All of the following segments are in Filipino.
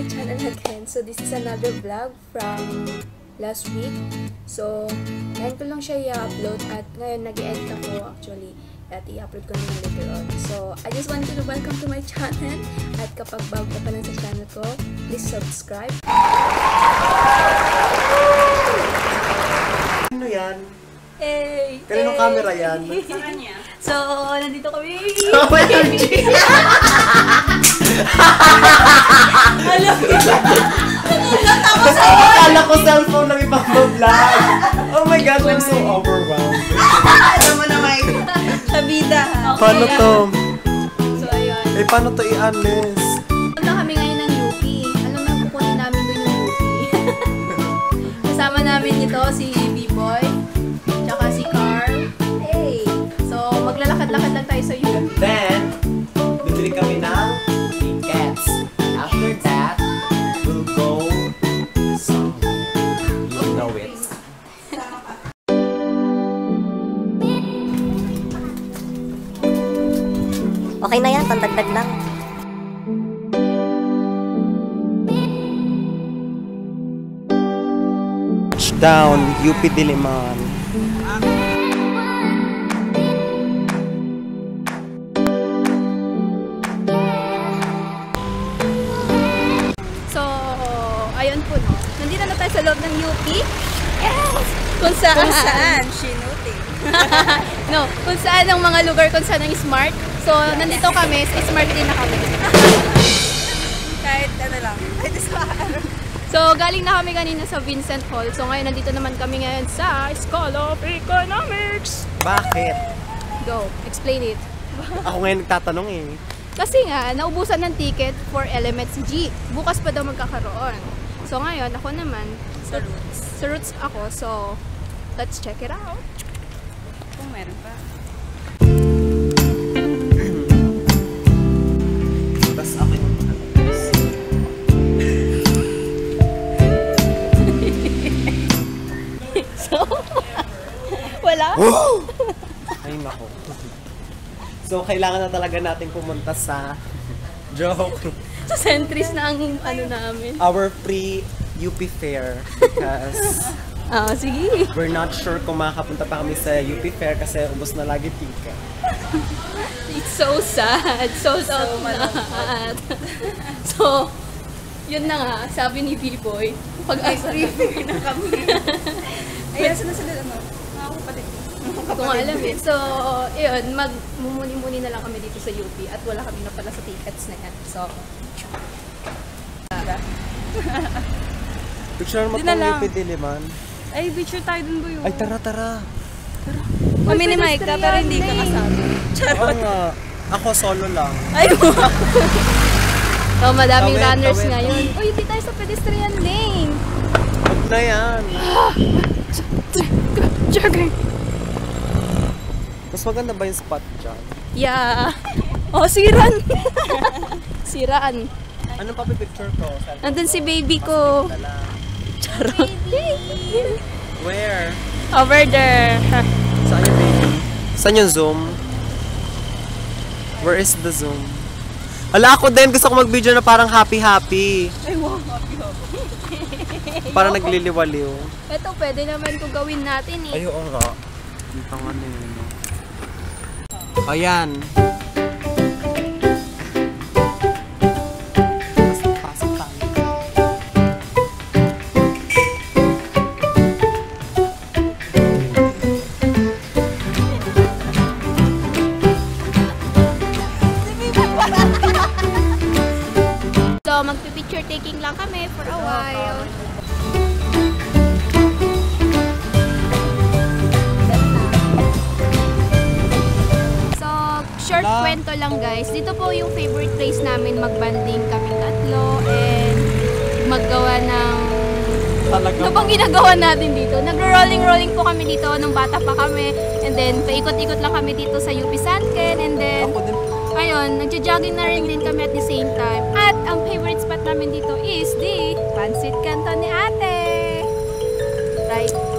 my channel again. So, this is another vlog from last week. So, ngayon ko lang siya i-upload at ngayon nag-edit ako actually at i-upload ko naman later on. So, I just want you to welcome to my channel at kapag bago ka pa lang sa channel ko, please subscribe. Ano yan? Hey! Kaninong camera yan? So, nandito kami. OMG! Akala ko cellphone lang ibang vlog. Oh my God, I'm so overwhelmed. Alam mo naman, sabida. Paano to? So, ayun. Eh, paano to i-unless? Punta kami ngayon ng UP. Alam mo, kukunin namin doon yung UP. Kasama namin ito si Touchdown, UP Diliman. So, ayun po, no? Nandito na tayo sa loob ng UP. Yes! Kung saan? Kung saan? No, kung saan ang mga lugar kung saan ang smart. So, nandito kami, smart din na kami. Kahit ano lang. Kahit sa So, galing na kami kanina sa Vincent Hall. So, ngayon nandito naman kami ngayon sa School of Economics. Bakit? Go, explain it. Ako ngayon nagtatanong eh. Kasi nga, naubusan ng ticket for Elements G. Bukas pa daw magkakaroon. So, ngayon, ako naman, Sa roots. sa roots ako. So, let's check it out. Kung meron pa. Ay, nako. So, kailangan na talaga natin pumunta sa joke. Sa Centris na ang ano namin. Our free UP fair because Ah, sige. we're not sure kung makakapunta pa kami sa UP fair kasi ubos na lagi ticket. It's so sad. So sad lahat. so, yun na nga, sabi ni B-Boy, pag-asa na. na kami. Ayan, sila sila ano? Mga kapatid. Kung alam eh. So, yun, magmumuni-muni na lang kami dito sa UP at wala kami na pala sa tickets na yan. So, Picture mo itong. UP Diliman. Ay, picture tayo dun boy. Ay, tara, tara. Maminimay ka, pero hindi ka kasama. Oo nga. Ako solo lang. Ay, so madaming Tawid, runners tawid. ngayon. Uy, hindi tayo sa pedestrian lane. Huwag na yan. Jogging. Mas maganda ba yung spot dyan? Yeah. Oh, siran. Siraan. Anong papipicture ko? Saan Nandun si baby ko. Charot. Where? Over there. Saan yung baby? Saan yung zoom? Where is the zoom? Ala ako din, gusto ko mag-video na parang happy-happy. ay, wow. Parang nagliliwaliw. Ito, pwede naman ito gawin natin eh. Ay, oo nga. Yung pang ano yun. Ayan. Kwento lang guys. Dito po yung favorite place namin magbanding kaming tatlo and maggawa ng Talaga. ano bang ginagawa natin dito? Nagro-rolling-rolling po kami dito nung bata pa kami. And then, paikot-ikot lang kami dito sa UP Sanken. And then. Ayun, nagja-jogging na rin din kami at the same time. At ang favorite spot namin dito is the Pansit Canton ni Ate. Right.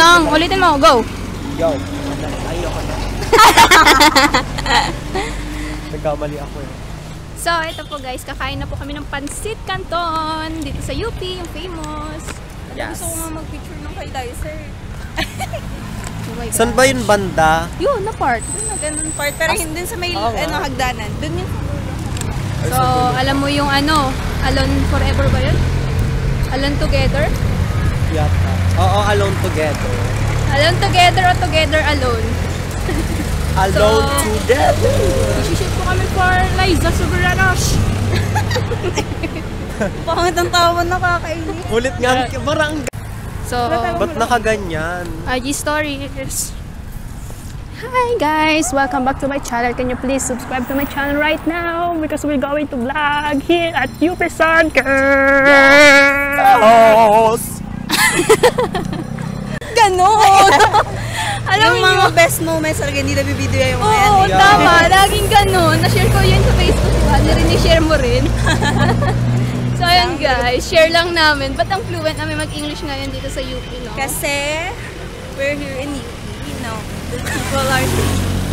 Lang, ulitin mo, go! Yo. Ayoko na. Nagkamali ako eh. So, ito po guys, kakain na po kami ng Pansit Canton dito sa UP, yung famous. Yes. Gusto ko nga mag-picture ng kay Dicer. Oh. Saan ba yung banda? Yun, na part. Doon na ganun part. Pero hindi sa may nga. ano, hagdanan. Doon yung So, alam mo yung ano, Alone Forever ba yun? Alone Together? Yata. Oo, alone together. Alone Together o Together Alone? Alone So- together. Isishoot po kami for Liza Soberanos. pangit ang tawa nakakainis. Ulit nga, parang So, ba't nakaganyan? IG stories. Hi guys! Welcome back to my channel. Can you please subscribe to my channel right now? Because we're going to vlog here at UP Soccer! Ganon! Alam yung mo mga best moments talaga hindi na bibideo yung mga yan. Oo, eh. tama. Laging ganun. Na-share ko yun sa Facebook. Ano rin share mo rin. so, ayun guys. Share lang namin. Ba't ang fluent namin mag-English ngayon dito sa UP, no? Kasi we're here in UP, you know. The people are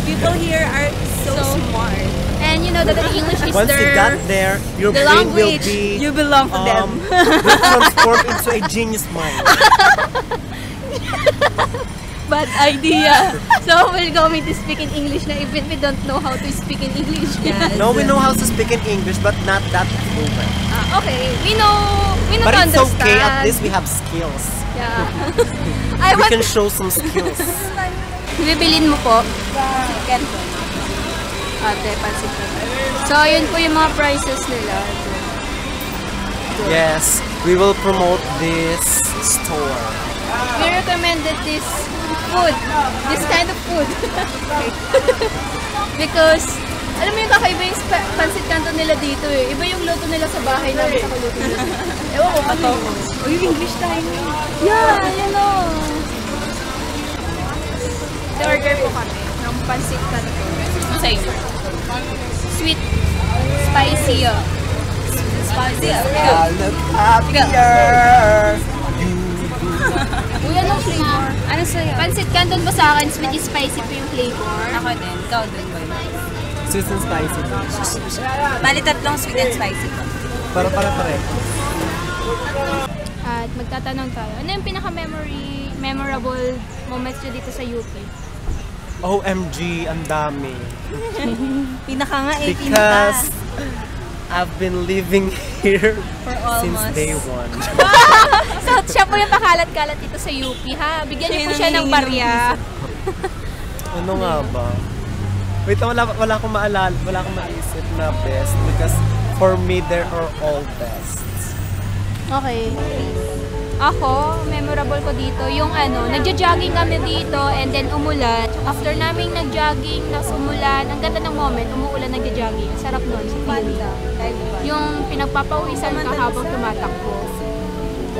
people here are so, So, smart. And you know that the English is Once you got there, your the brain will be You belong to them. um, will transform into a genius mind. Bad idea. so, we're going to speak in English now, even we don't know how to speak in English. Yes. No, we know how to speak in English, but not that fluent. Ah, okay. We know... We know But to it's understand. okay, at least we have skills. Yeah. I We can show some skills. Bibilin mo po. Chicken Ate, pansit. So, ayun po yung mga prices nila. Yes, we will promote this store. We recommended this food. This kind of food. Because, alam mo yung kakaiba yung pansit canton nila dito eh. Iba yung luto nila sa bahay namin sa luto nila. Ewan ko kato. O yung English tayo. Yeah, you know. order po kami ng pansit canton. Sa inyo? Sweet, spicy. oh. Spicy. oh. look happier. Uy, anong flavor? Ano sa'yo? Pansit canton po sa akin, sweet spicy po yung flavor. Ako din. Ikaw din ba yun? Sweet and spicy. Bali tatlong sweet and spicy. Para para pare. At magtatanong tayo, ano yung pinaka-memory, memorable moments nyo dito sa UP? OMG, ang dami. Pinaka nga eh. Because I've been living here For since almost. day one. So, siya po yung pakalat-kalat dito sa UP, ha? Bigyan niyo po siya ng barya. Ano nga ba? Wait, wala, wala akong maalala, wala akong maisip na best because for me, there are all bests. Okay. Ako, memorable ko dito, yung ano, nagja-jogging kami dito and then umulan. After naming nag-jogging, tapos umulan, ang ganda ng moment, umuulan nagja-jogging. Ang Sarap nun, sa feeling. Yung pinagpapawisan ka habang tumatakbo.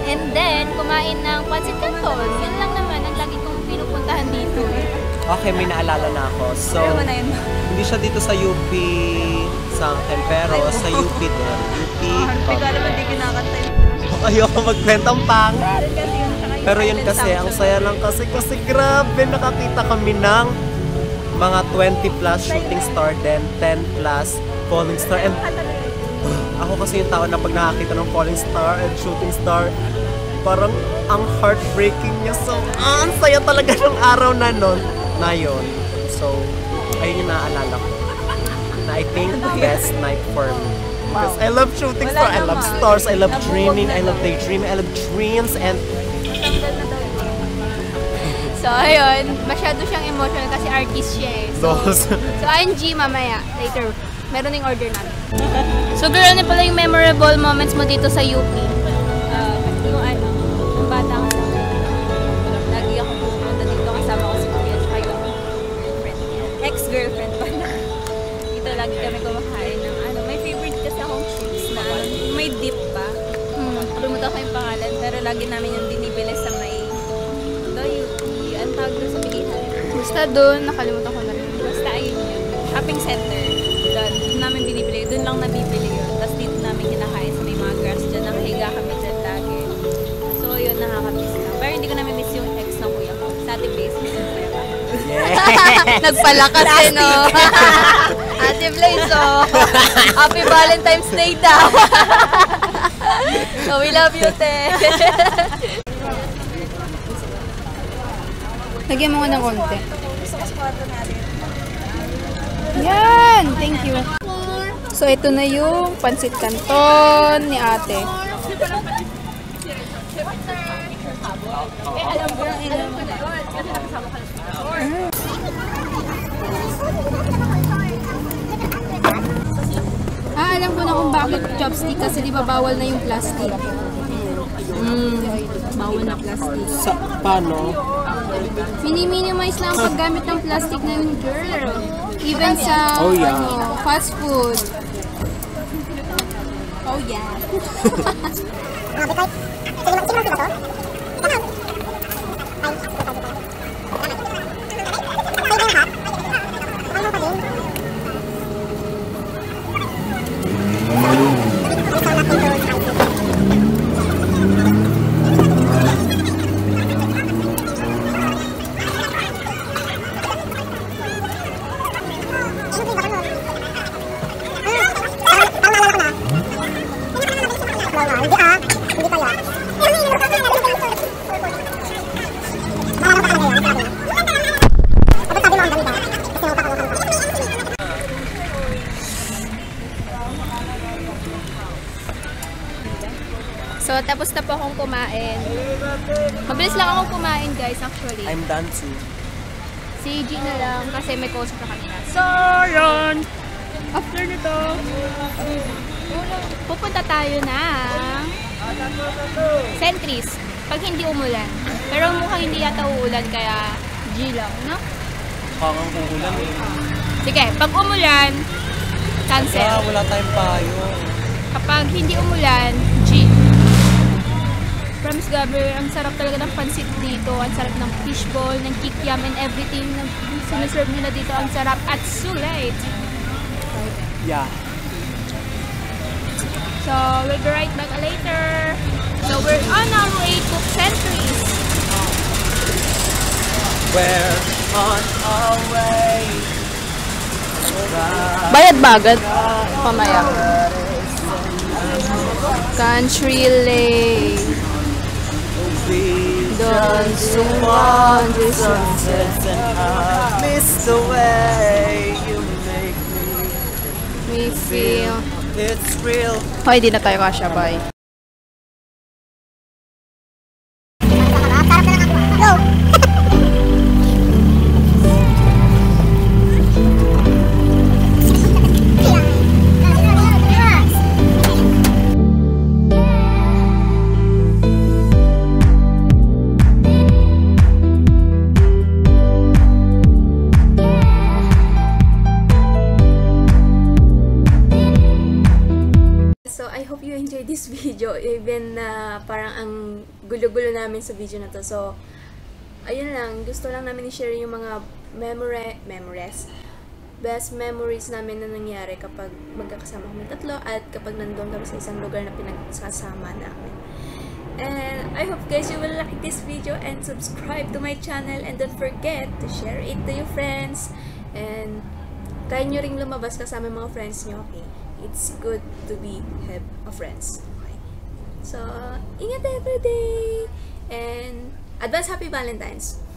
And then, kumain ng pancit canton. Yun lang naman ang lagi kong pinupuntahan dito. Okay, may naalala na ako. So, hindi siya dito sa UP Sangken, pero sa UP din. UP. Hindi ko alam hindi kinakanta. Ayoko magkwentang pang. Pero yun kasi, ang saya lang kasi, kasi grabe, nakakita kami ng mga 20 plus shooting star, then 10 plus falling star. And ako kasi yung tao na pag nakakita ng falling star and shooting star, parang ang heartbreaking niya. So, ah, ang saya talaga ng araw na nun, na yun. So, ayun yung naaalala ko. Na I think best night for me. Because I love shooting Wala stars, I love stars, I love dreaming, I love daydreaming, I love dreams, and So, ayun, masyado siyang emotional kasi artist siya eh. So, so ING mamaya, later, meron yung order namin. so, girl, ano pala yung memorable moments mo dito sa UP? Lagi namin yung binibili sa may do UP. Ang tawag doon sa bilihan. Basta doon, nakalimutan ko na rin. Basta ayun yun. Shopping center. Doon, doon namin binibili. Doon lang nabibili yun. Tapos dito namin kinakain sa may mga grass dyan. Nakahiga kami dyan lagi. So yun, nakakamiss lang. Pero hindi ko na-miss yung ex na kuya ko. Sa ating base, miss yung kuya ko. Nagpalakas eh, no? Ate Blaze, oh. Happy Valentine's Day daw. so, we love you, te. Lagyan mo nga ng konti. Yan! Thank you. So, ito na yung pansit canton ni ate. Ah, alam ko na kung bakit chopstick kasi di ba bawal na yung plastic. Mm, bawal na plastic. Sa, paano? Mini-minimize lang ang paggamit ng plastic na yun, girl. Even sa Oh, yeah. ano, fast food. Oh yeah. Grabe kahit. Sige, sige, ba to? Ay, actually. I'm done too. Si G na lang kasi may kausap na kanina. So, yun! After nito, pupunta tayo ng Sentries. Pag hindi umulan. Pero mukhang hindi yata uulan kaya G lang, no? Pangang uulan eh. Sige, pag umulan, Ah, cancel. wala tayong payo. Kapag hindi umulan. Promise Gabber, ang sarap talaga ng pansit dito. Ang sarap ng fishball, ng kikiam, and everything na sinaserve nila dito. Ang sarap at sulit. Yeah. So, we'll be right back later. So, we're on our way to Centuries. We're on our way. Bayad bagad. Pamaya. Country Lane. You want want the sunsets and I miss the way you make me We feel... it's real. Hoy, di na tayo kasya, bye. Go! Even na parang ang gulo-gulo namin sa video na to. So, ayun lang. Gusto lang namin i-share yung mga memory, memories. Best memories namin na nangyari kapag magkakasama kami tatlo at kapag nandun kami sa isang lugar na pinagsasama namin. And I hope guys you will like this video and subscribe to my channel and don't forget to share it to your friends. And kaya nyo ring lumabas kasama mga friends nyo, okay? It's good to be have a friends. So, ingat everyday! And advance happy Valentine's